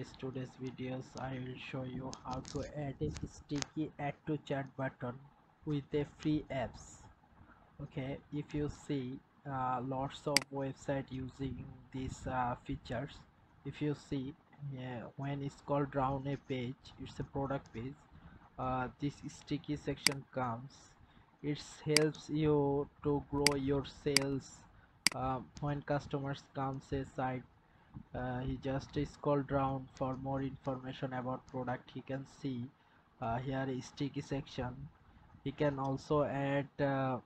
guys today's videos I will show you how to add a sticky add to chat button with a free apps. Okay if you see uh, lots of website using these uh, features. If you see yeah, when it's called down a page it's a product page uh, this sticky section comes. It helps you to grow your sales. Uh, when customers comes a site uh, he just scroll down for more information about product. He can see uh, here is sticky section. He can also add uh,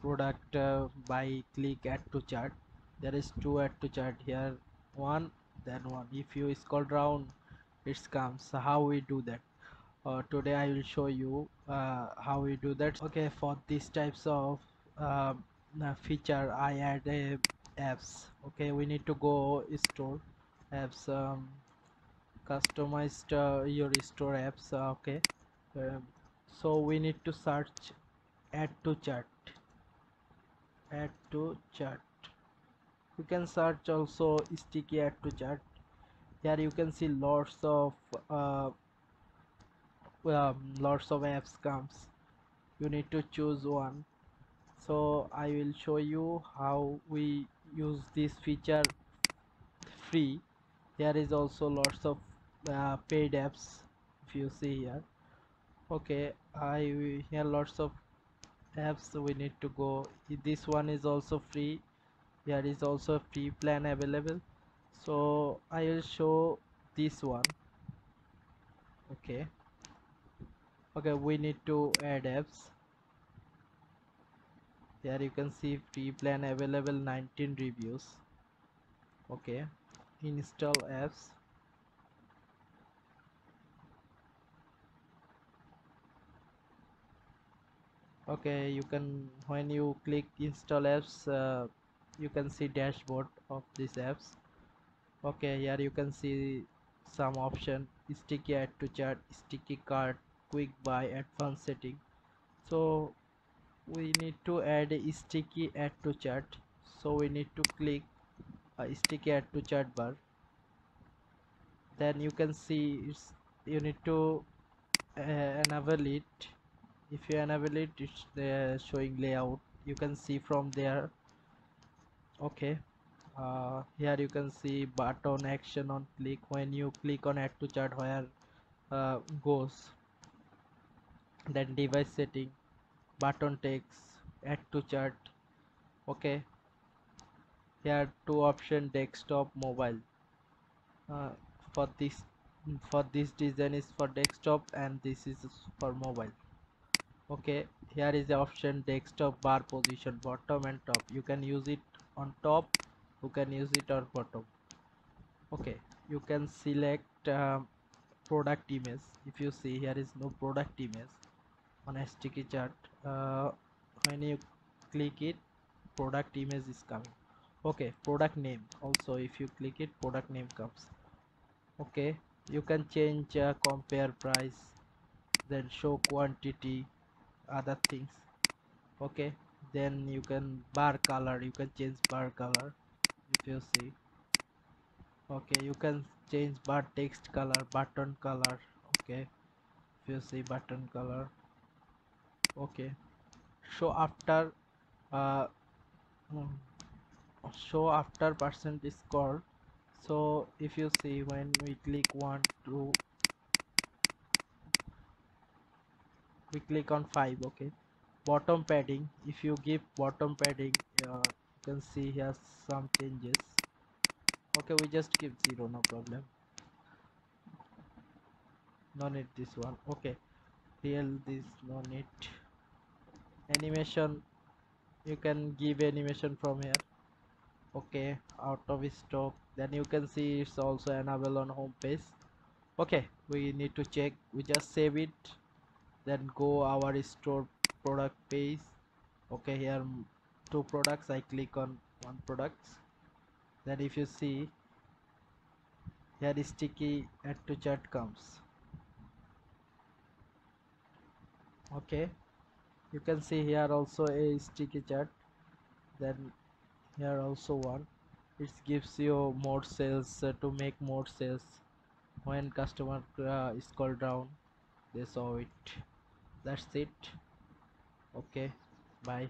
product uh, by click add to chart. There is two add to chart here. One then one. If you scroll down it comes. How we do that? Uh, today I will show you uh, how we do that. Okay for these types of uh, feature I add a apps. Okay we need to go store apps um, customized uh, your store apps uh, okay. Um, so we need to search add to chart. Add to chart. You can search also sticky add to chart. Here you can see lots of uh, um, lots of apps comes. You need to choose one. So I will show you how we use this feature free. There is also lots of uh, paid apps if you see here. Okay I here lots of apps we need to go. This one is also free. There is also a free plan available. So I will show this one. Okay. Okay we need to add apps here you can see free plan available 19 reviews. Okay. Install apps. Okay you can when you click install apps uh, you can see dashboard of these apps. Okay here you can see some option sticky add to chart sticky card quick buy advanced setting. So we need to add a sticky add to chart. So we need to click a sticky add to chart bar. Then you can see it's you need to uh, enable it. If you enable it it's uh, showing layout. You can see from there. Okay. Uh, here you can see button action on click. When you click on add to chart where uh, goes. Then device setting button text add to chart okay. Here two option desktop mobile. Uh, for this for this design is for desktop and this is for mobile. Okay here is the option desktop bar position bottom and top. You can use it on top you can use it on bottom. Okay you can select uh, product image. If you see here is no product image on a sticky chart uh, when you click it product image is coming. Okay product name. Also if you click it product name comes. Okay you can change uh, compare price then show quantity other things. Okay then you can bar color you can change bar color if you see. Okay you can change bar text color button color. Okay if you see button color okay. Show after uh, hmm, show after percent is called so if you see when we click one two we click on 5 okay. Bottom padding if you give bottom padding uh, you can see here some changes. Okay we just give zero no problem. No need this one. Okay. Real this no need animation. You can give animation from here. Okay out of stock. Then you can see it's also enabled on home page. Okay we need to check. We just save it. Then go our store product page. Okay here two products. I click on one products. Then if you see here sticky add to chart comes. Okay you can see here also a sticky chart. Then here also one. It gives you more sales uh, to make more sales. When customer uh, is called down they saw it. That's it. Okay bye.